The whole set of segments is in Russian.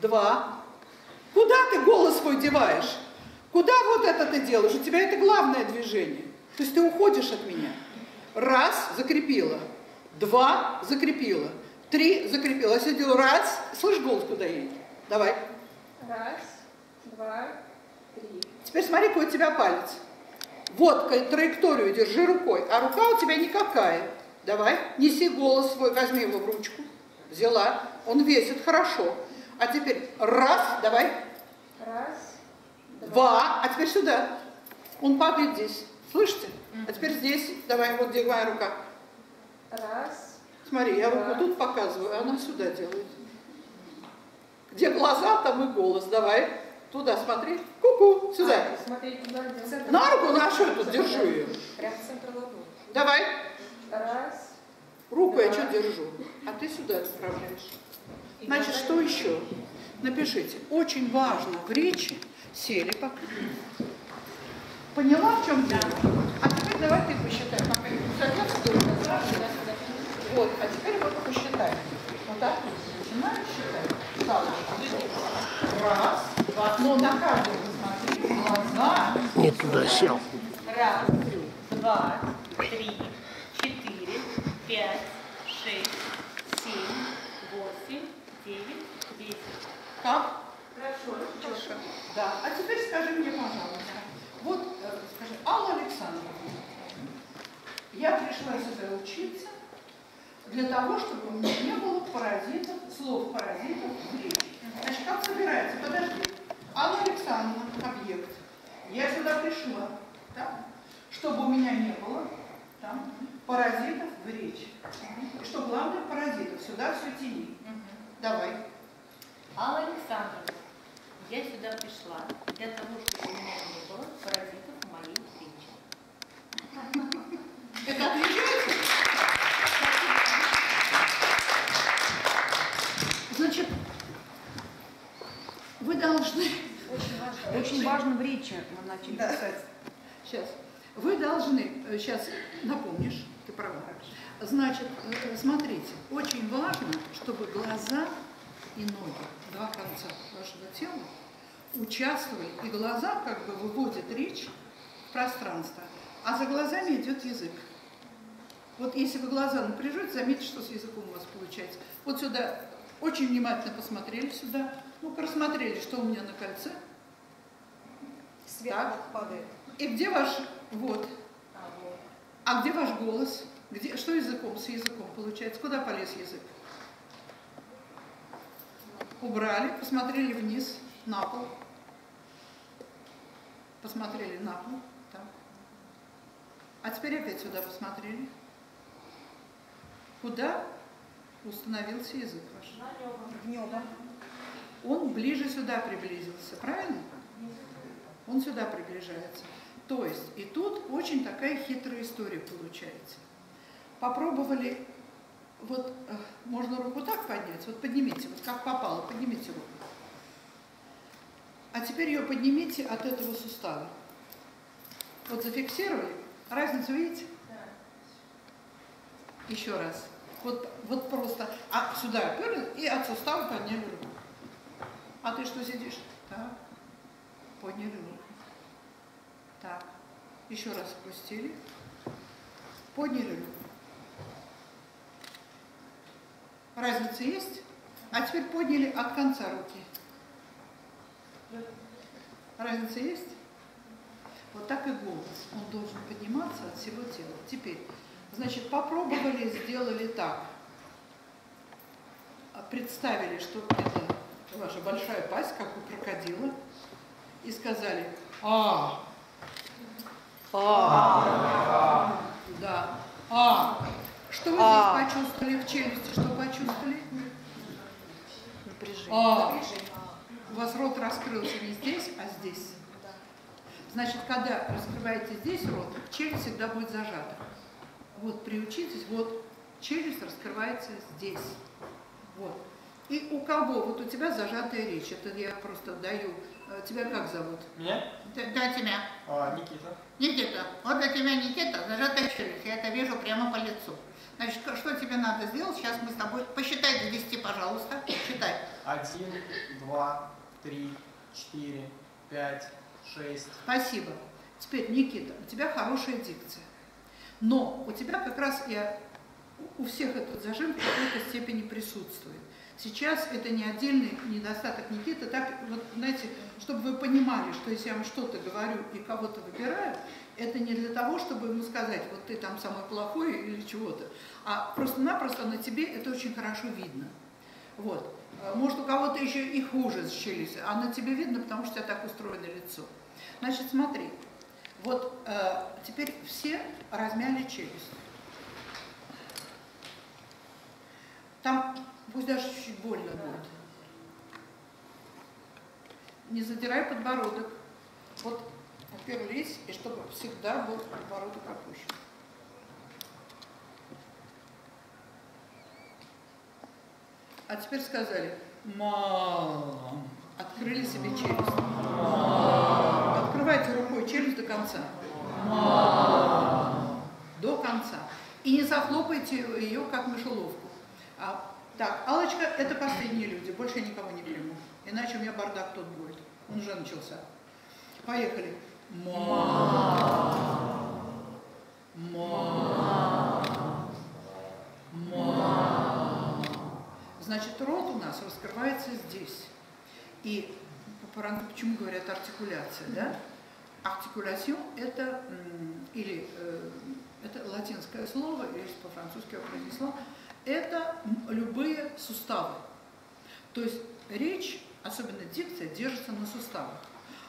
два. Куда ты голос свой деваешь? Куда вот это ты делаешь? У тебя это главное движение. То есть ты уходишь от меня. Раз, закрепила. Два, закрепила. Три, закрепила. Если делаю раз, слышь, голос куда едет? Давай. Раз, два, три. Теперь смотри, какой у тебя палец. Вот траекторию держи рукой, а рука у тебя никакая. Давай, неси голос свой, возьми его в ручку. Взяла. Он весит хорошо. А теперь раз, давай. Раз, Два. А теперь сюда. Он падает здесь. Слышите? А теперь здесь. Давай, вот где моя рука. раз, Смотри, я руку тут показываю, а она сюда делает. Где глаза, там и голос. Давай. Туда смотри. Ку-ку. Сюда. А, смотреть туда, На руку нашу эту держу ее. Прям в центр ладони. Давай. Раз, Руку я Да. что держу? А ты сюда отправляешь. Значит, что еще? Напишите. Очень важно в речи сели пока. Поняла, в чем дело? А теперь давай ты посчитай. Вот, а теперь вот посчитай. Вот так вот начинаешь считать. Раз, два. Но на каждого посмотри. Глаза. Не туда сел. Раз, два, три, четыре, пять, шесть, семь, восемь, девять, десять. Так? Хорошо. Хорошо. Да. А теперь скажи мне, пожалуйста, вот э, скажи, Алла Александровна, я пришла сюда учиться для того, чтобы у меня не было паразитов, слов паразитов в речи. Значит, как собирается? Подожди. Алла Александровна, объект. Я сюда пришла, да? чтобы у меня не было там, паразитов в речи. И что главное, паразитов. Сюда все тяни. Давай. Алла Александровна, я сюда пришла для того, чтобы у меня не было паразитов в моей речи. Это? Значит, вы должны... Очень важно, очень важно в речи мы начали Да. писать. Сейчас. Вы должны... Сейчас напомнишь, ты права. Значит, э, смотрите, очень важно, чтобы глаза и ноги, два конца вашего тела, участвовали, и глаза как бы выводят речь в пространство, а за глазами идет язык. Вот если вы глаза напряжете, заметьте, что с языком у вас получается. Вот сюда очень внимательно посмотрели сюда. Ну-ка, рассмотрели, что у меня на кольце. Свет Так. падает. И где ваш... Вот. А где ваш голос? Где, что языком, с языком получается? Куда полез язык? Убрали, посмотрели вниз, на пол. Посмотрели на пол. Так. А теперь опять сюда посмотрели. Куда установился язык ваш? В небо. Он ближе сюда приблизился, правильно? Он сюда приближается. То есть и тут очень такая хитрая история получается. Попробовали, вот э, можно руку так поднять, вот поднимите, вот как попало, поднимите руку. А теперь ее поднимите от этого сустава. Вот зафиксировали. Разницу видите? Еще раз. Вот, вот просто а сюда оперли и от сустава подняли руку. А ты что сидишь? Так. Подняли руку. Еще раз опустили. Подняли руку. Разница есть? А теперь подняли от конца руки. Разница есть? Вот так и голос. Он должен подниматься от всего тела. Теперь, значит, попробовали, сделали так. А Представили, что это ваша большая пасть, как у крокодила, и сказали «А». А. Да. А. Что вы здесь почувствовали в челюсти? Что почувствовали? Напряжение. А. У вас рот раскрылся не здесь, а здесь. Значит, когда раскрываете здесь рот, челюсть всегда будет зажата. Вот, приучитесь, вот, челюсть раскрывается здесь. Вот. И у кого? Вот у тебя зажатая речь. Это я просто даю. Э, Тебя как зовут? Меня? Да, да, тебя. А, Никита. Никита. Вот для тебя, Никита, зажатая челюсть. Я это вижу прямо по лицу. Значит, что тебе надо сделать? Сейчас мы с тобой... Посчитай до 10, пожалуйста. Считай. Один, два, три, четыре, пять, шесть. Спасибо. Теперь, Никита, у тебя хорошая дикция. Но у тебя как раз я, у всех этот зажим в какой-то степени присутствует. Сейчас это не отдельный недостаток Никиты, так вот, знаете, чтобы вы понимали, что если я вам что-то говорю и кого-то выбираю, это не для того, чтобы ему сказать, вот ты там самый плохой или чего-то, а просто-напросто на тебе это очень хорошо видно. Вот. Может, у кого-то еще и хуже с челюстью, а на тебе видно, потому что у тебя так устроено лицо. Значит, смотри, вот э, теперь все размяли челюсть. Там пусть даже чуть-чуть больно будет. Не задирай подбородок. Вот оперлись, и чтобы всегда был подбородок опущен. А теперь сказали «мам». Открыли себе челюсть. «Мам». Открывайте рукой челюсть до конца. «Мам». До конца. И не захлопайте ее, как мышеловку. А, так, Алочка, это последние люди, больше я никого не приму. Иначе у меня бардак тут будет. Он уже начался. Поехали. Мам. Мам. Мам. Значит, рот у нас раскрывается здесь. И почему говорят артикуляция, да? Артикуляцион это или э, это латинское слово, если по-французски я произнесла, это любые суставы. То есть речь, особенно дикция, держится на суставах.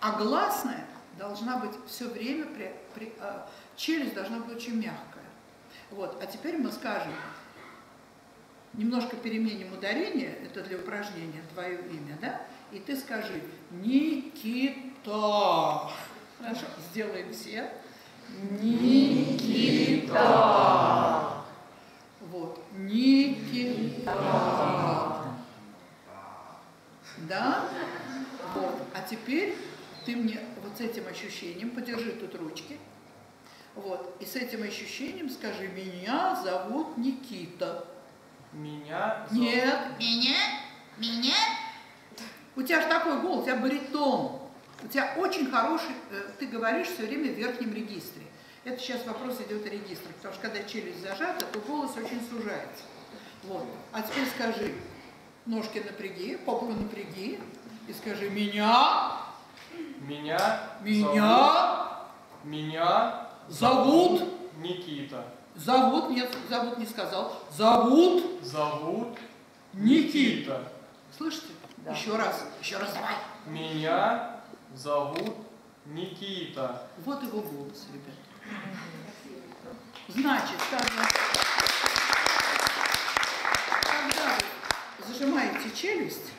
А гласная должна быть все время, при, при- а, челюсть должна быть очень мягкая. Вот. А теперь мы скажем, немножко переменим ударение, это для упражнения, твое имя, да? И ты скажи Никита. Хорошо, сделаем все. Никита. Никита. Да? Вот. А теперь ты мне вот с этим ощущением, подержи тут ручки, вот, и с этим ощущением скажи, меня зовут Никита. Меня зовут- Нет, меня, меня. У тебя же такой голос, у тебя баритон. У тебя очень хороший, э, ты говоришь все время в верхнем регистре. Это сейчас вопрос идет о регистре, потому что когда челюсть зажата, то голос очень сужается. Вот. А теперь скажи, ножки напряги, попу напряги, и скажи, меня, Меня. Зовут, меня меня зовут, Никита. зовут, нет, зовут не сказал, зовут Зовут Никита. Слышите? Еще раз, еще раз давай. Меня зовут Никита. Вот его голос, ребят. Значит, когда, когда вы зажимаете челюсть,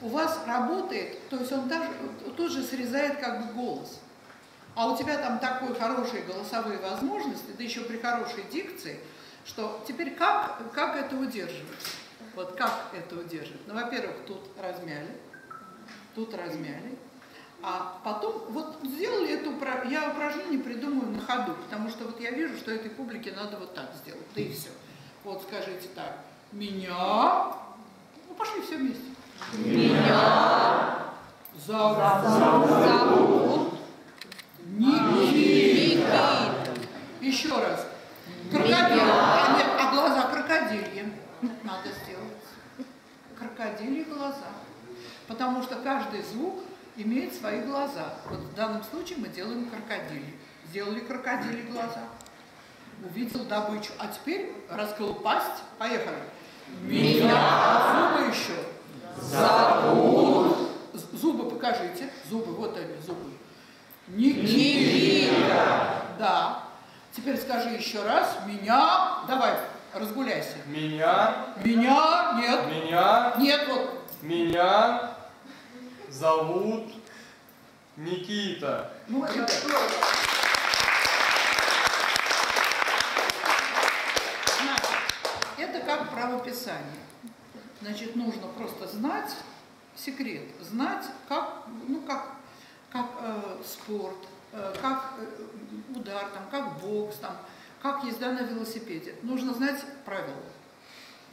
у вас работает, то есть он даже, тут же срезает как бы голос. А у тебя там такой хорошие голосовые возможности, да еще при хорошей дикции, что теперь как, как это удерживать? Вот как это удерживать? Ну, во-первых, тут размяли, тут размяли, а потом, вот сделали это, упра- я упражнение придумаю на ходу, потому что вот я вижу, что этой публике надо вот так сделать, да и все. Вот скажите так, меня, ну пошли все вместе. Меня зовут Никита. Еще раз. Крокодил. А, нет, а глаза крокодильи. Надо сделать. Крокодильи глаза. Потому что каждый звук имеет свои глаза. Вот в данном случае мы делаем крокодили. Сделали крокодили глаза. Увидел добычу. А теперь раскрыл пасть. Поехали. Меня. Зубы еще. Зовут. Зубы покажите. Зубы, вот они, зубы. Никита. Да. Теперь скажи еще раз. Меня. Давай, разгуляйся. Меня. Меня. Нет. Меня. Нет, вот. Меня зовут Никита. Ну, ребят. Значит, это как правописание. Значит, нужно просто знать секрет, знать, как, ну, как, как э, спорт, э, как э, удар, там, как бокс, там, как езда на велосипеде. Нужно знать правила.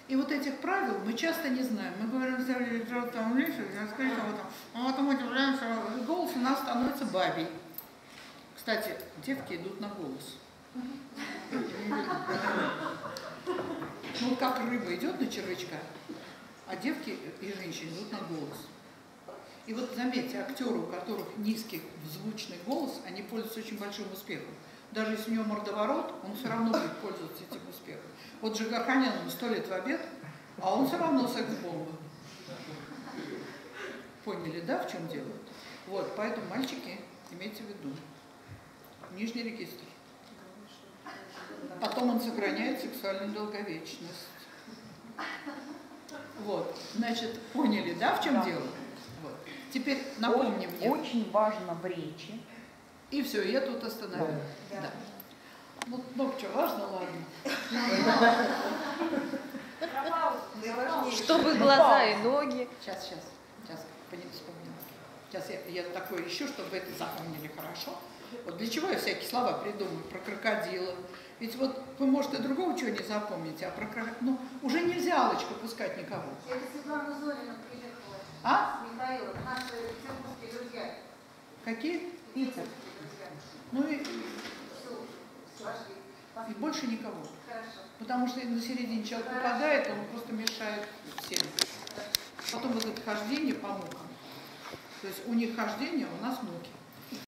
И вот этих правил мы часто не знаем. Мы говорим, что там лишь, скажите, вот там, а потом удивляемся, голос у нас становится бабий. Кстати, девки идут на голос. Ну, как рыба идет на червячка, а девки и женщины идут на голос. И вот заметьте, актеры, у которых низкий звучный голос, они пользуются очень большим успехом. Даже если у него мордоворот, он все равно будет пользоваться этим успехом. Вот Джигарханян, ему сто лет в обед, а он все равно секс-бомба. Поняли, да, в чем дело? Вот, поэтому, мальчики, имейте в виду, нижний регистр. Потом он сохраняет сексуальную долговечность. Вот, значит, поняли, да, в чем Да. дело? Вот. Теперь напомни О- мне. Очень важно в речи. И все, я тут остановилась. Да. Ну, ну что, важно, ладно. Чтобы глаза и ноги. Сейчас, сейчас, сейчас, вспомнила. Сейчас я, я такое ищу, чтобы вы это запомнили хорошо. Вот для чего я всякие слова придумываю про крокодила. Ведь вот вы, может, и другого чего не запомните, а про крокодила, ну, уже нельзя алочку пускать никого. Это Светлана Зорина приехала А? с Михаилом, наши петербургские друзья. Какие? Питер. Ну и, и больше никого. Потому что на середине человек попадает, он просто мешает всем. Потом вот это хождение по мукам. То есть у них хождение, у нас муки.